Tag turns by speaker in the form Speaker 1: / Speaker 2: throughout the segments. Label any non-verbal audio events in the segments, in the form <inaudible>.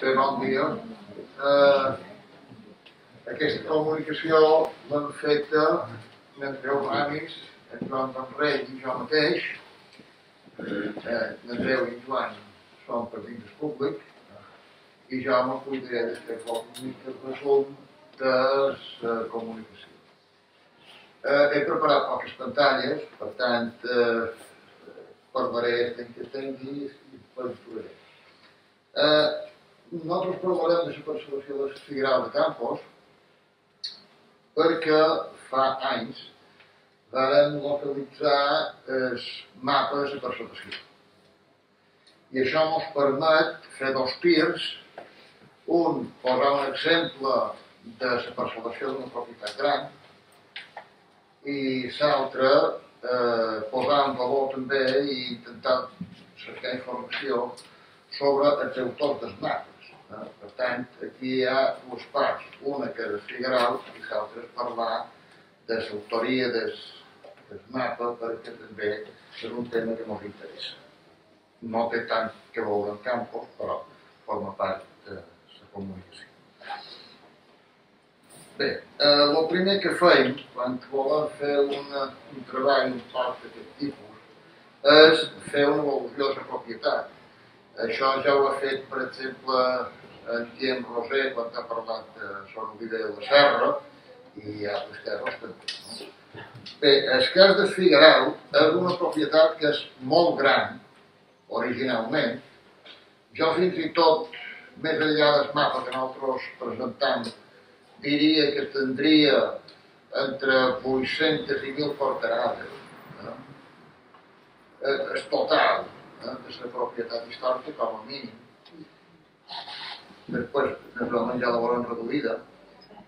Speaker 1: Bé, bon dia. Eh, aquesta comunicació l'hem feta mentre els avis, en Joan Rei i jo mateix, eh, l'Andreu i Joan són per dins públic, i jo me cuidaré de fer una mica de resum de la comunicació. Eh, he preparat poques pantalles, per tant, eh, parlaré el que tingui i per Eh, nosaltres parlarem de la persecució de Figueral de Campos perquè fa anys vam localitzar els mapes de persecució. I això ens permet fer dos tirs, un posar un exemple de la persecució d'una propietat gran i l'altre eh, posar en valor també i intentar cercar informació sobre els autors dels mapes. Eh? Per tant, aquí hi ha dues parts, una que és Figueral i l'altra és parlar de l'autoria del, mapa perquè també és un tema que ens interessa. No té tant que veure en campos, però forma part de la comunicació. Bé, eh, el primer que feim quan volem fer una, un treball, un parc d'aquest tipus, és fer una la propietat això ja ho ha fet, per exemple, en Guillem Roser quan ha parlat de Son Ovida de la Serra i altres casos també. No? Bé, el cas de Figueral és una propietat que és molt gran, originalment. Jo fins i tot, més enllà del mapa que nosaltres presentem, diria que tindria entre 800 i 1.000 porterades. No? És total, eh, de la propietat històrica com a mínim. Després, naturalment, ja la volen reduïda.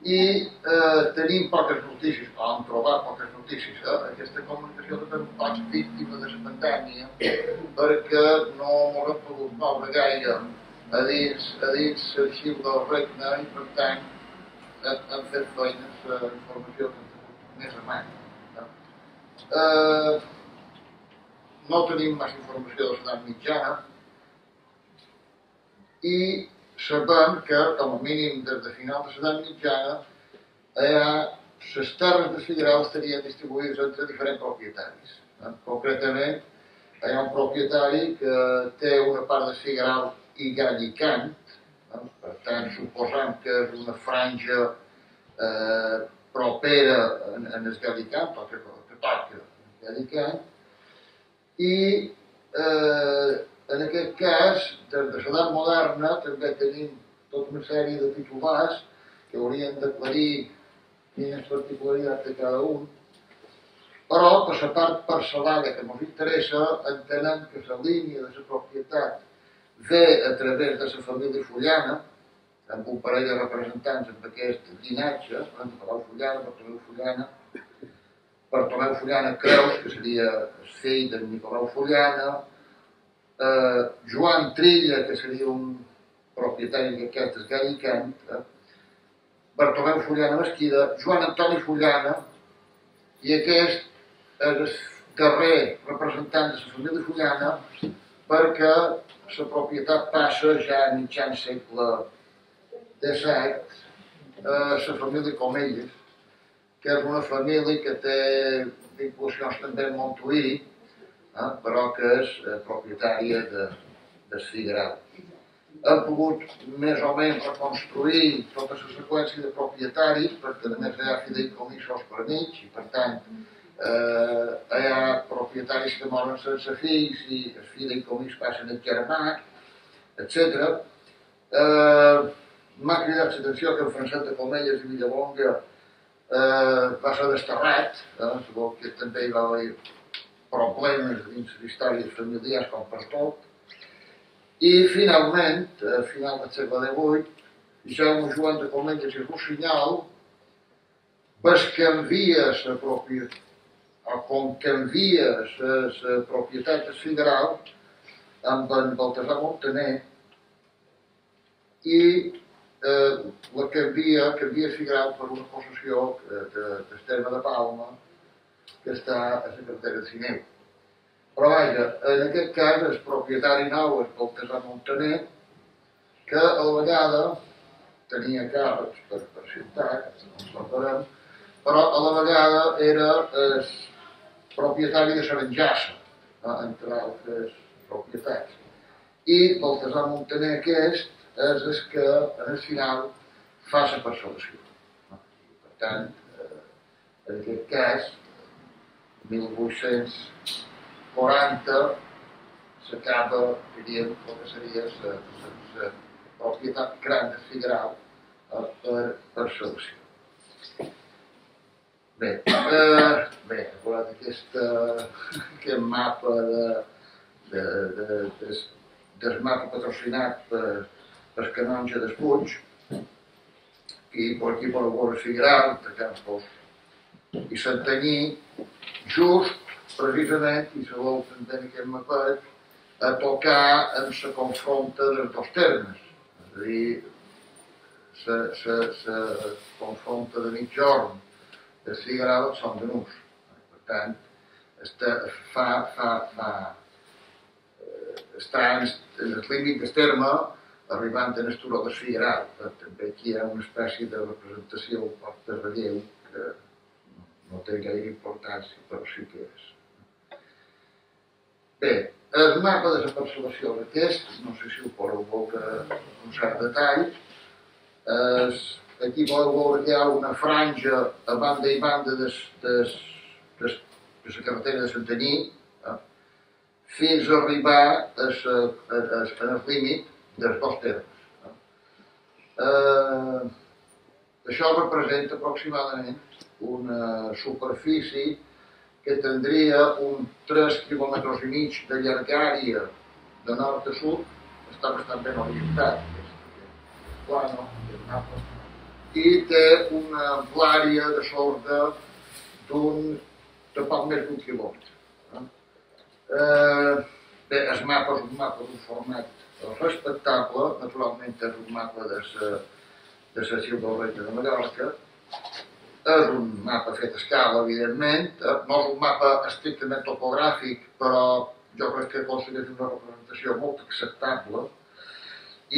Speaker 1: I eh, tenim poques notícies, o hem trobat poques notícies. Eh? Aquesta comunicació també poc víctima de la pandèmia perquè no ens hem pogut moure gaire a dins, a dins l'arxiu del regne i per tant hem fet feines d'informació que hem tingut més a mà. Eh? Eh, no tenim massa informació de l'edat mitjana i sabem que, com a mínim des de final de l'edat mitjana, eh, les terres de Figueral estarien distribuïdes entre diferents propietaris. Eh? Concretament, hi ha un propietari que té una part de Figueral i Gallicant, eh? per tant, suposant que és una franja eh, propera en, en el Gallicant, que, que toca Gallicant, i eh, en aquest cas, des de l'edat moderna, també tenim tota una sèrie de titulars que haurien d'aclarir quines particularitats de cada un, però per la part parcel·lada que ens interessa entenem que la línia de la propietat ve a través de la família Fullana, amb un parell de representants amb aquest llinatge, Nicolau Fullana, Bartomeu Fullana, Bartomeu Fullana Creus, que seria fill de Nicolau Fullana, eh, Joan Trilla, que seria un propietari d'aquestes Gallicant, eh, Bartomeu Fullana Mesquida, Joan Antoni Fullana, i aquest és el darrer representant de la família Fullana perquè la propietat passa ja a mitjan segle XVII a la família Comelles, que és una família que té vinculacions també amb Montuí, eh, però que és eh, propietària de, de Figueral. Hem pogut més o menys reconstruir tota la seqüència de propietaris, perquè a més hi ha fideicomissos per mig, i per tant eh, hi ha propietaris que moren sense fills i els fideicomís passen a germà, etc. Eh, M'ha cridat l'atenció que en Francesc de Comelles i Villalonga eh, va ser desterrat, eh, que també hi va haver problemes dins històries familiars com per tot, i finalment, a final del segle XVIII, Jaume Joan de Comelles i Rossinyol bescanvia la propietat, o com canvia la propietat del Figueral amb en Baltasar Montaner i eh, la canvia, canvia Figueral per una possessió de, de terme de Palma que està a la cartera de Sineu. Però vaja, en aquest cas el propietari nou és Baltasar Montaner que a la vegada tenia càrrecs per, per ciutat, no ens reparem, però a la vegada era el propietari de Saranjassa, eh, entre altres propietats. I Baltasar Montaner aquest és el que en el final fa la. No? Per tant, eh, en aquest cas, 1840 s'acaba, diríem, el que seria la propietat gran de Figueral eh, per parcel·lació. Bé, eh, bé, veurà aquest, <laughs> aquest mapa de, de, de, des, del mapa patrocinat per, per Canonja d'Espuig, i per aquí per la Borra Figueral, de Campos i Santanyí, just precisament, i se vol entendre aquest mapet, a tocar en se confronta dels dos termes. És a dir, se, se, se confronta de mitjorn de Figueral són de nus. Per tant, està, fa, fa, fa, eh, està en, en el límit del terme arribant a el turó de Figueral. També aquí hi ha una espècie de representació poc de relleu que no té gaire importància, però sí que és. Bé, el mapa de la parcel·lació d'aquest, no sé si ho podeu veure un cert detall, és, aquí podeu veure que hi ha una franja a banda i banda des, des, des, de la carretera de Santanyí, eh, fins a arribar a, a, a, a, a el límit dels dos termes. Eh. Eh, això representa aproximadament una superfície que tindria un 3 quilòmetres i mig de llargària de nord a sud, està bastant ben orientat, plano, i té una amplària de sorda d'un de poc més d'un quilòmetre. Eh, bé, el mapa és un mapa d'un format respectable, naturalment és un mapa de la de la ciutat del Regne de Mallorca, és un mapa fet a escala, evidentment, no és un mapa estrictament topogràfic, però jo crec que aconsegueix una representació molt acceptable,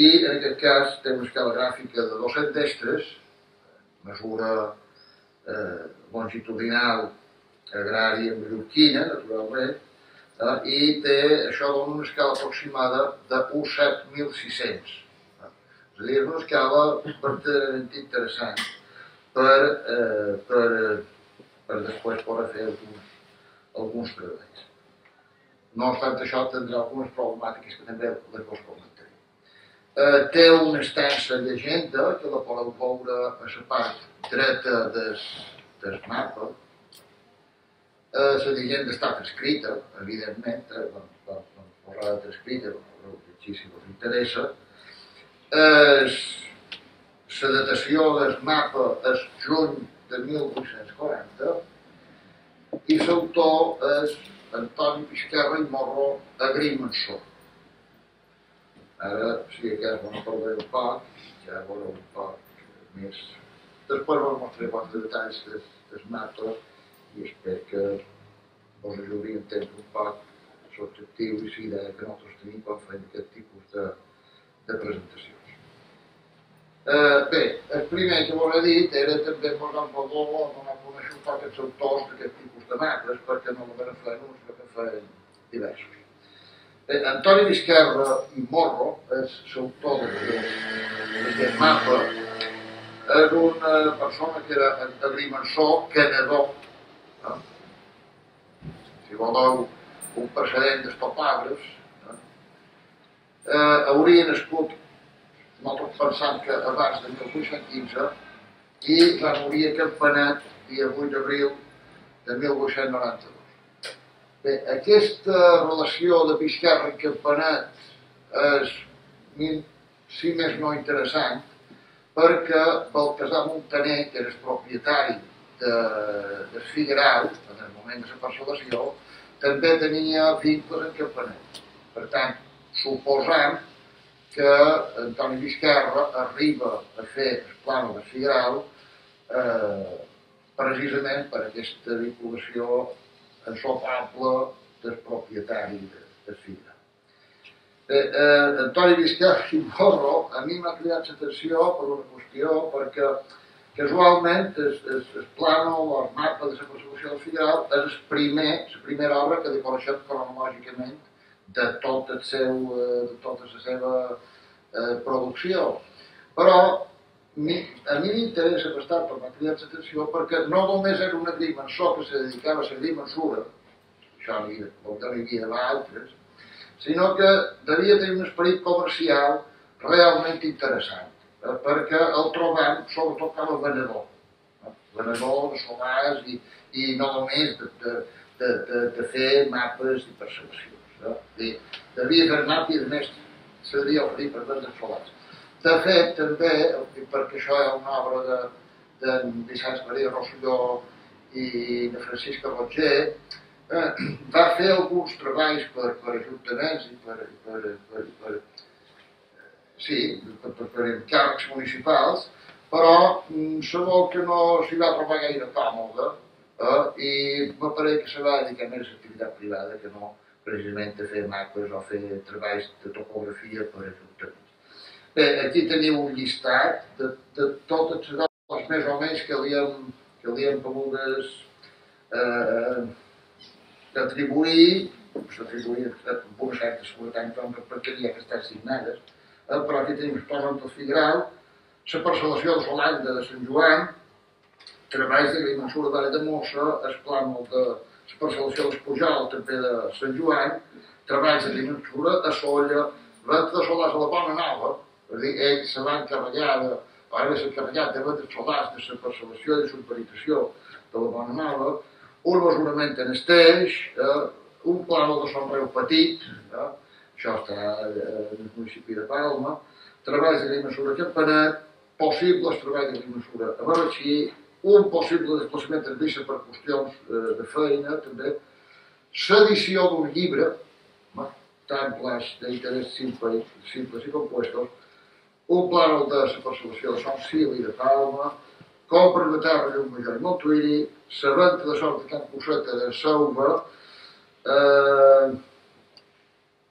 Speaker 1: i en aquest cas té una escala gràfica de 200 destres, mesura eh, longitudinal agrària mallorquina, naturalment, eh, i té, això dona una escala aproximada de 1,7600. Eh? És a dir, és una escala verdaderament interessant per, eh, per, per després poder fer alguns, alguns treballs. No obstant això, tindrà algunes problemàtiques que també les vos comentaré. Eh, té una extensa llegenda que la podeu veure a la part dreta del mapa. Eh, la llegenda està escrita, evidentment, eh, va, va, va escrita, si us interessa. Eh, la datació del mapa és juny de 1840 i l'autor és Antoni Pisquerra i Morro Agrimensor. Ara, si aquest no perdré un poc, ja veureu un poc més. Després vos mostraré pocs detalls del mapa i espero que vos ajudi a un poc l'objectiu i la idea que nosaltres tenim quan fem aquest tipus de, de presentació. Eh, bé, el primer que volia dir era també posar en valor donar a conèixer un poc els autors d'aquest tipus de mapes, perquè no només feien uns, sinó que feien diversos. Bé, Antoni Vizquerra i Morro és l'autor d'aquest mapa, és una persona que era agrimensor, canador, si voleu un precedent dels topògrafs, eh? eh, hauria nascut nosaltres pensant que abans de 1815 i va morir a Campanet dia 8 d'abril de 1892. Bé, aquesta relació de Pisquerra i Campanet és, si més no interessant, perquè Baltasar Montaner, que era propietari de, de Figueral, en el moment de la parcel·lació, també tenia vincles en Campanet. Per tant, suposant que Antoni Vizcarra arriba a fer el plano de Figueral eh, precisament per aquesta vinculació ensopable del propietari de, de Figueral. Bé, eh, Antoni Visquer i Borro a mi m'ha cridat l'atenció per una qüestió, perquè casualment es, es, es plano o el mapa de la del Figueral és el primer, la primera obra que coneixem cronològicament de tot el seu, eh, de tota la seva eh, producció. Però mi, a mi m'interessa bastant per m'ha cridat l'atenció perquè no només era un agrimensor que se dedicava a la agrimensura, això n'hi havia d'altres, sinó que devia tenir un esperit comercial realment interessant, eh, perquè el trobem sobretot com a venedor, eh? venedor de solars i, i no només de, de, de, de, de fer mapes i percepcions. Eh? I fer mapes i més se devia oferir per vendre solars. De fet, també, perquè això és una obra de, de Vicenç Maria Rosselló i de Francisca Roger, eh, <clears throat> va fer alguns treballs per, per ajuntaments i per, per, per, per, sí, per encàrrecs municipals, però mm, segur que no s'hi va trobar gaire còmode eh, i m'apareix que se va dedicar més a activitat privada que no precisament a fer mapes o fer treballs de topografia per ajuntaments. Bé, aquí teniu un llistat de, de totes les coses més o menys que li hem, que li hem pogudes eh, d'atribuir, s'atribuïa amb una certa seguretat perquè havia que estar signades, eh, però aquí tenim Torrent del Figueral, la parcel·lació de Solanda de Sant Joan, treballs de Grimensura d'Ara de Mossa, el plànol de la parcel·lació d'Espujal, també de Sant Joan, treballs de Grimensura a Solla, venda de solars a la Bona Nova, és dir, ells se van encarregar de, ara s'ha encarregat de vendre solars de la parcel·lació i de superitació de la Bona Nova, un mesurament en esteix, eh, un plànol de somreu petit, eh, això està eh, en el municipi de Palma, treballs de mesura Campanet, possibles treballs de mesura a Barratxí, un possible desplaçament en bici per qüestions eh, de feina, també, l'edició d'un llibre, temples d'interès simple, simples i compuestos, un plànol de parcel·lació de Sant Sil i de Palma, compra de terra de un major i Montuiri, la venda de sort de Can Coseta de Sauva, eh,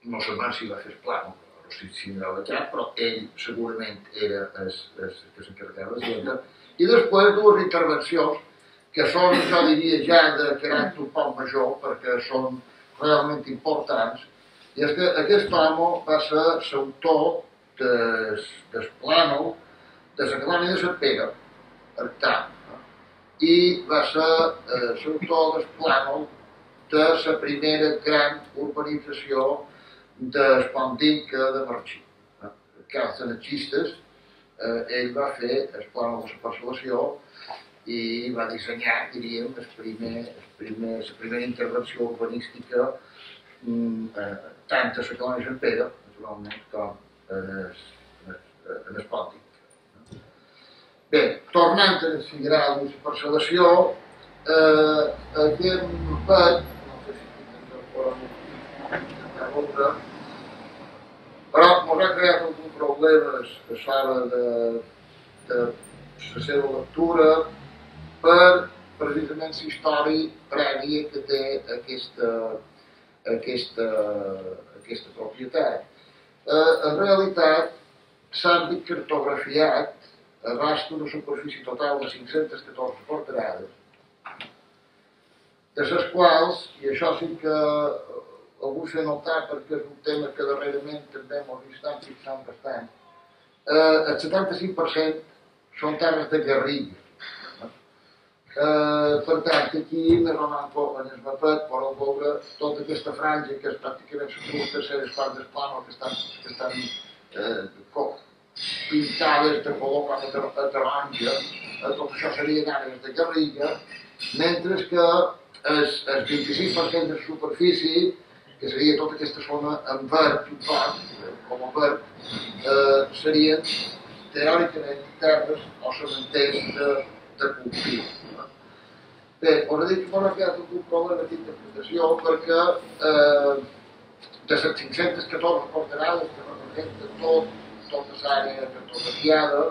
Speaker 1: no mai si va fer pla, no, no sé si no l'ha tret, però ell segurament era el, el que s'encarregava de venda. I després dues intervencions que són, jo diria, ja de caràcter un poc major, perquè són realment importants, i és que aquest home va ser l'autor del, del plànol de la colònia de Sant Pere, Artà, i va ser eh, l'autor del plànol de la primera gran urbanització del Pondinca de Marxí. Eh? Cas anarquistes, eh, ell va fer el plànol de la parcel·lació i va dissenyar, diríem, el primer, el primer, la primera intervenció urbanística mm, eh, tant a la colònia Sant Pere, naturalment, com en el, en el Pòntic. Bé, tornant a desfigurar la parcel·lació, eh, aquest fet, no sé si tinc però ens ha creat algun problema a l'hora de, de la seva lectura per precisament la història prèvia que té aquesta, aquesta, aquesta propietat. Eh, en realitat, dit cartografiat abasta una superfície total de 514 porterades, de les quals, i això sí que ho fer notar perquè és un tema que darrerament també m'ho estan fixant bastant, eh, el 75% són terres de guerrilla. Eh, per tant, aquí més o menys en el mapet podeu veure tota aquesta franja que és pràcticament les terceres parts del plano que estan, que estan eh, pintades de color com a taronja, eh, tot això serien àrees de garriga, mentre que el 25% de superfície, que seria tota aquesta zona en verd, total, com a verd, eh, serien teòricament terres o cementers de, de cultiu. Bé, us he dit que m'ha quedat un problema d'interpretació perquè eh, de les 514 porterades que representen tot tota l'àrea cartografiada.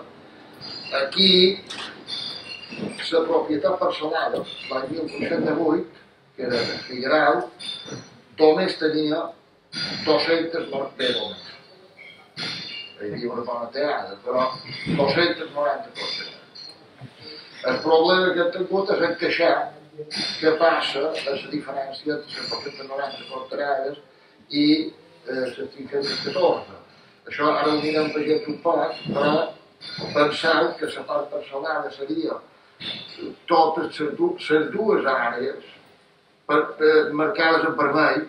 Speaker 1: Aquí, la propietat parcel·lada, l'any 1808, que era de Figueral, només tenia 200 morts hi havia una bona teada, però 290 porterades. El problema que hem tingut és encaixar què passa a la diferència entre les 290 porterades i eh, les 514. Això ara ho anirem veient un poc, però pensar que la part personal seria totes les dues àrees per, per, marcades en vermell,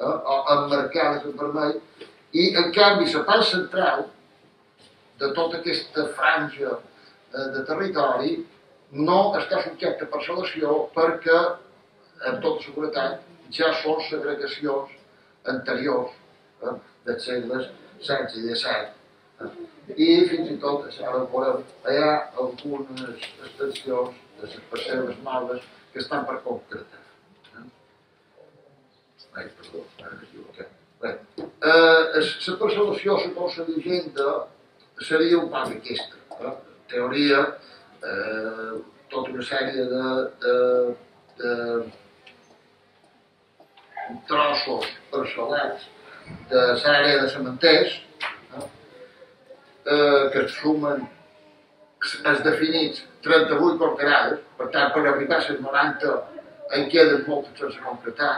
Speaker 1: eh, o emmarcades en vermell, i en canvi la part central de tota aquesta franja eh, de territori no està subjecte a parcel·lació perquè, amb tota seguretat, ja són segregacions anteriors eh, dels segles XVI i XVII i fins i tot, ara veurem, hi ha algunes extensions de les parcel·les noves que estan per concretar. Eh? Ai, perdó, ara m'equivoqué. Bé, eh, la parcel·lació, la llegenda, seria un poc aquesta. Eh? En teoria, eh, tota una sèrie de, de, de trossos parcel·lats de l'àrea de cementers, eh, que es sumen els definits 38 porterades, per tant, per arribar a les 90 en queden moltes sense concretar,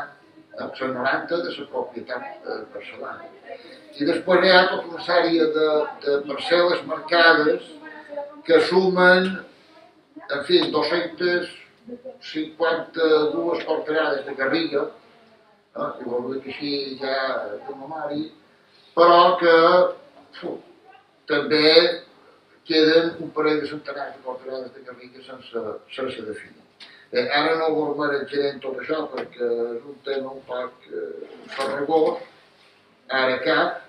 Speaker 1: eh, les 90 de la propietat eh, personal. I després hi ha tota una sèrie de, de parcel·les marcades que sumen, en fi, 252 porterades de Garriga, eh, i vol dir que així ja de memòria, però que uf, també queden un parell de centenars de porterades de Garriga sense, sense definir. Eh, ara no vol marejar en tot això perquè és un poc eh, farragós, ara cap,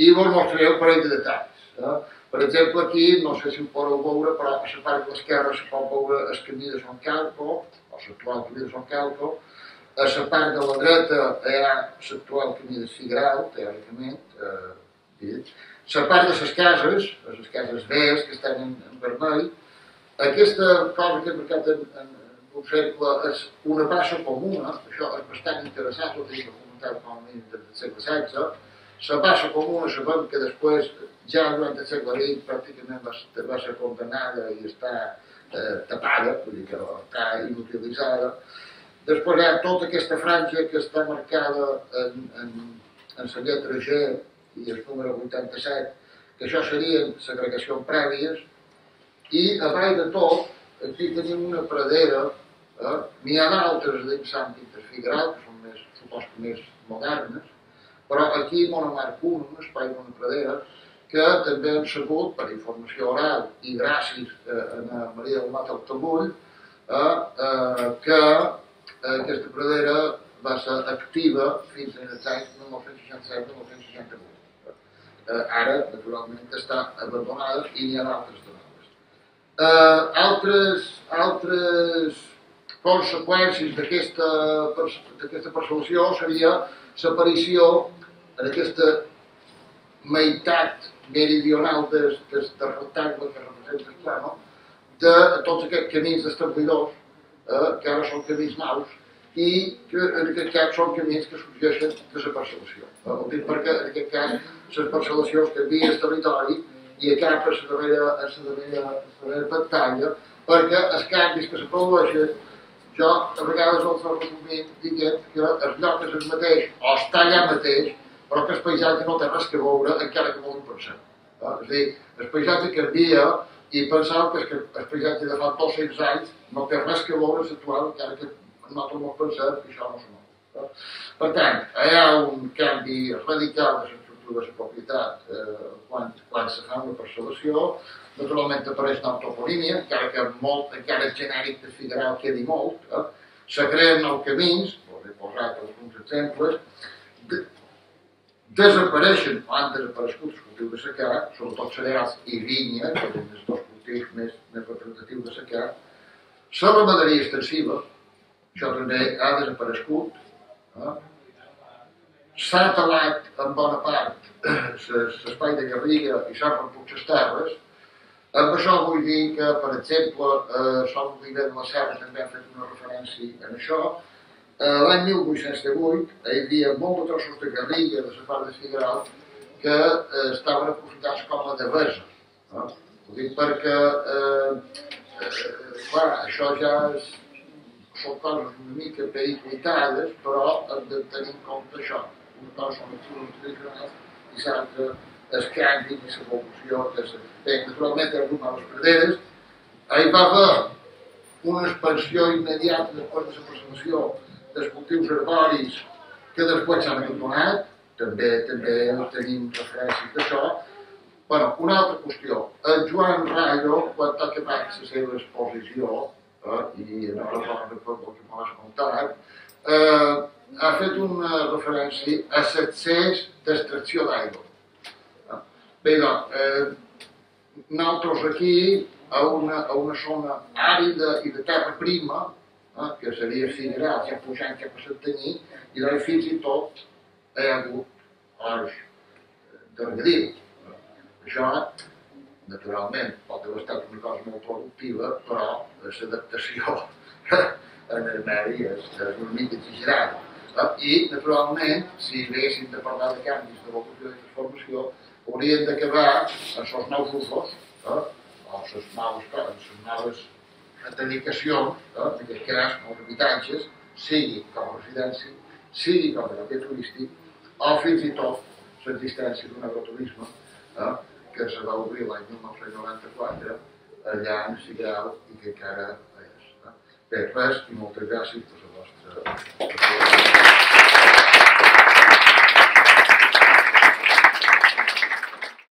Speaker 1: i vos mostraré un parell de detalls. Eh? Per exemple, aquí, no sé si ho podeu veure, però a la part de l'esquerra se pot veure el camí de Son Calco, o l'actual camí de Son Calco, a la part de la dreta hi ha l'actual camí de Sigral, teòricament, eh, dit, la part de les cases, les cases vees que estan en, en vermell, aquesta cosa que he marcat en, en un és una passa comuna, això és bastant interessant, ho tenim documentat com a mínim del segle XVI, la passa comuna sabem que després, ja durant el segle XX, pràcticament va, va ser condemnada i està eh, tapada, vull dir que està inutilitzada. Després hi ha tota aquesta franja que està marcada en, en, en la lletra G, i el número 87, que això serien segregacions prèvies, i a baix de tot, aquí tenim una pradera, eh? n'hi ha d'altres dins Sant Interfigural, que són més, supos que més modernes, però aquí monomarc 1, un espai d'una pradera, que també hem sabut, per informació oral i gràcies eh, a Maria del Mat Altabull, eh, eh, que eh, aquesta pradera va ser activa fins als anys 1967-1968 eh, ara, naturalment, està abandonada i n'hi ha d'altres. Eh, altres, altres conseqüències d'aquesta persolució seria l'aparició en aquesta meitat meridional del, del, del rectangle que representa el plano, de tots aquests camins establidors, eh, que ara són camins nous, i que en aquest cas són camins que sorgeixen de la parcel·lació. Dic perquè en aquest cas les parcel·lacions canvien el territori i acaba a la darrera, la darrera, la darrera pantalla perquè els canvis que se jo a vegades els resumim dient que el lloc és el mateix o està allà mateix però que el paisatge no té res que veure encara que vulguin pensar. Eh? És a dir, el paisatge canvia i pensar que el paisatge de fa 200 anys no té res que veure l'actual encara que nosaltres no pensem que això no és nou. Per tant, hi ha un canvi radical de la propietat eh, quan, quan se fa una parcel·lació, naturalment apareix una toponímia, encara que molt, encara el genèric de Figueral quedi molt, eh? se creen nous camins, he posat alguns exemples, de, desapareixen o han desaparegut els cultius de secà, sobretot cereals i vinya, que són els dos cultius més, més representatius de secà, la ramaderia extensiva, això també ha desaparegut. Eh? S'ha talat en bona part l'espai de Garriga i reput les terres. Amb això vull dir que, per exemple, eh, Som Oliver de la Serra també ha fet una referència en això. eh, l'any 1808 hi havia molts trossos de garriga de la part de Figueroa que eh, estaven aprofitats com a devesa. No? Ho dic perquè, eh, eh, clar, això ja és, són coses una mica periclitades, però hem de tenir en compte això. Una cosa són les i l'evolució que se Bé, naturalment, hi ha hagut noves praderes. Hi va haver una expansió immediata després de la presentació dels cultius herboris que després s'han abandonat, també també tenim referències d'això. bueno, una altra qüestió. El Joan Rayo, quan ha acabat la seva exposició, eh, i per el que m'ho has contat, eh, ha fet una referència a l'accés d'extracció d'aigua. Bé, doncs, eh, nosaltres aquí, a una, a una zona àrida i de terra prima, eh, que seria Figueral, ja pujant cap a Santanyí, i doncs fins i tot hi ha hagut hores de regadiu. Això, naturalment, pot haver estat una cosa molt productiva, però l'adaptació <laughs> en el medi és, és una mica exagerada. I, naturalment, si haguéssim de parlar de canvis de vocació i transformació, haurien d'acabar amb els nous usos, eh? o les noves, noves dedicacions, eh? en aquest cas, els habitatges, sigui com a residència, sigui com a lloc turístic, o fins i tot l'existència d'un agroturisme eh? que se va obrir l'any 1994 allà en Sigrau i que encara és. Eh? Bé, res i moltes gràcies Thank you.